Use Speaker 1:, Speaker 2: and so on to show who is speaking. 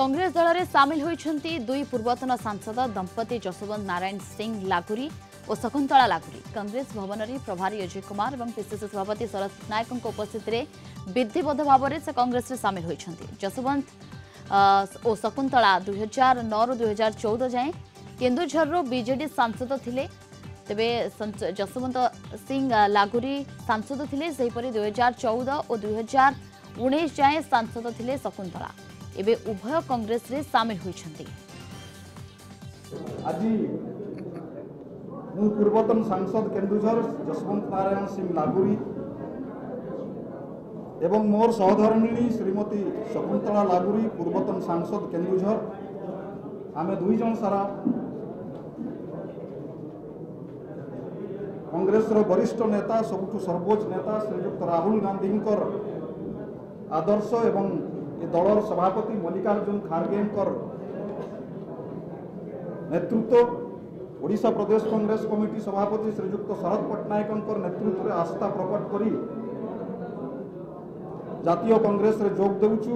Speaker 1: কংগ্রেস দলরে সামিল হয়েছেন দুই পূর্বতন সাংসদ দম্পতি যশবন্ত নারায়ণ সিং লাগুরি ও শকুন্তলা লাগুরি কংগ্রেস ভবনরে প্রভারী অজয় কুমার এবং পিসিসি সভাপতি শরদ নায়কঙ্ উপস্থিতিতে বিধিবদ্ধ ভাবে সে কংগ্রেসে সামিল হয়েছেন যশবন্ত ও শকুন্তলা দুই হাজার নু দুই হাজার চৌদ যায় কেন্দুঝরর বিজেডি সাংসদ লে তবে যশবন্ত সিং লাগুরি সাংসদ লে সেইপরি দুই হাজার চৌদ ও দুই হাজার উনিশ যায় সাংসদ লে শকুন্তলা ଏବେ ଉଭୟ କଂଗ୍ରେସରେ ସାମିଲ ହୋଇଛନ୍ତି
Speaker 2: ଆଜି ମୁଁ ପୂର୍ବତନ ସାଂସଦ କେନ୍ଦୁଝର ଯଶବନ୍ତ ନାରାୟଣ ସିଂ ଲାଗୁରୀ ଏବଂ ମୋର ସହଧର୍ମିଣୀ ଶ୍ରୀମତୀ ଶକୁନ୍ତଳା ଲାଗୁରୀ ପୂର୍ବତନ ସାଂସଦ କେନ୍ଦୁଝର ଆମେ ଦୁଇ ଜଣ ସାରା କଂଗ୍ରେସର ବରିଷ୍ଠ ନେତା ସବୁଠୁ ସର୍ବୋଚ୍ଚ ନେତା ଶ୍ରୀଯୁକ୍ତ ରାହୁଲ ଗାନ୍ଧୀଙ୍କର ଆଦର୍ଶ ଏବଂ যে দলর সভাপতি মল্লিকার্জুন খার্গেঙ্কর নেতৃত্ব ওড়িশা প্রদেশ কংগ্রেস কমিটি সভাপতি শ্রীযুক্ত শরদ পট্টনায়কঙ্কর নেতৃত্বে আস্থা প্রকট করে জাতীয় কংগ্রেসে যোগ দেউছু